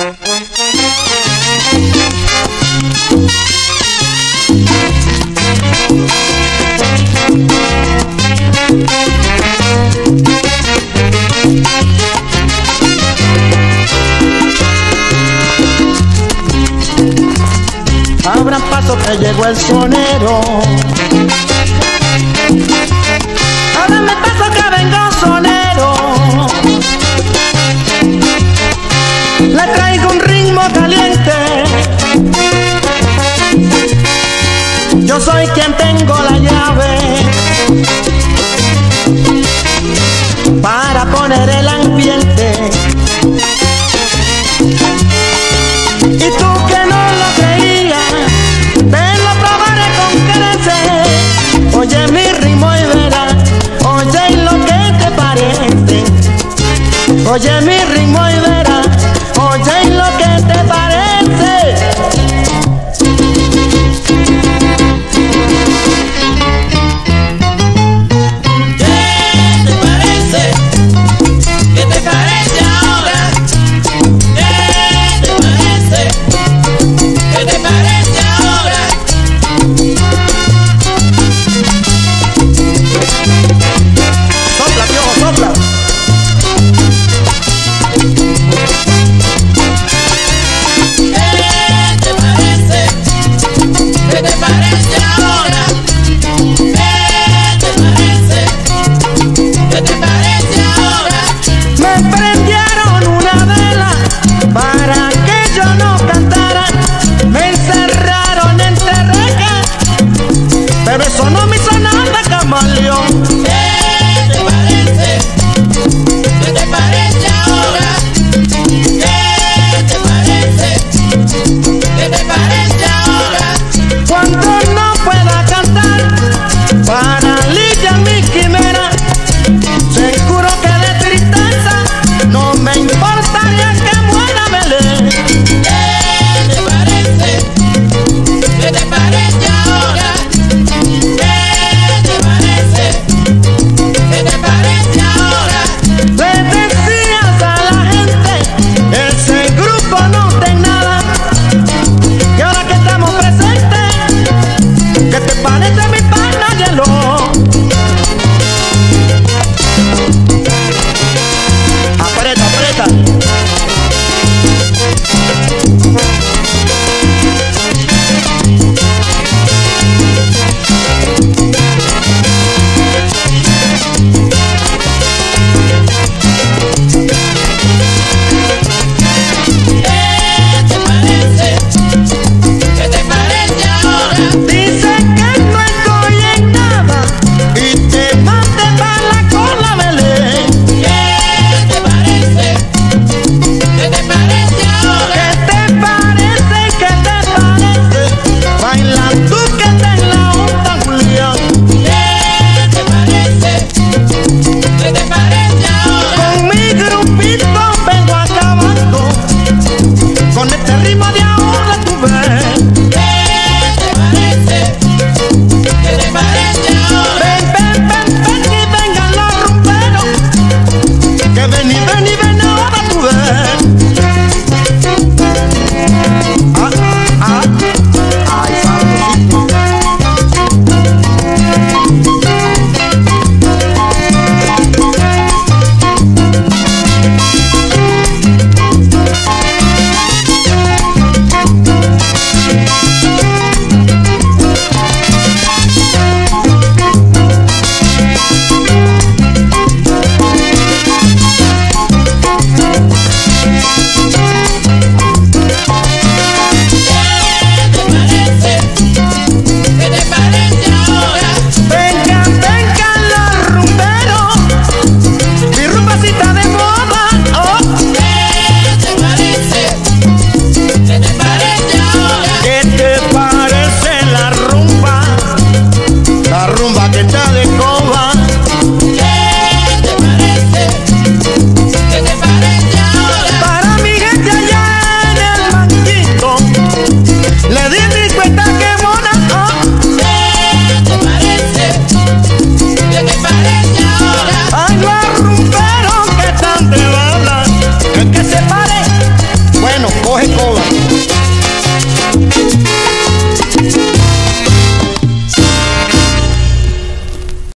Abran paso que llegó el sonero. Ábranme paso que vengo sonero. le traigo un ritmo caliente. Yo soy quien tengo la llave para poner el ambiente. Y tú que no lo creías, te lo probaré con creces. Oye mi ritmo y verás, oye lo que te parece. Oye mi ritmo y verás. I ain't looking.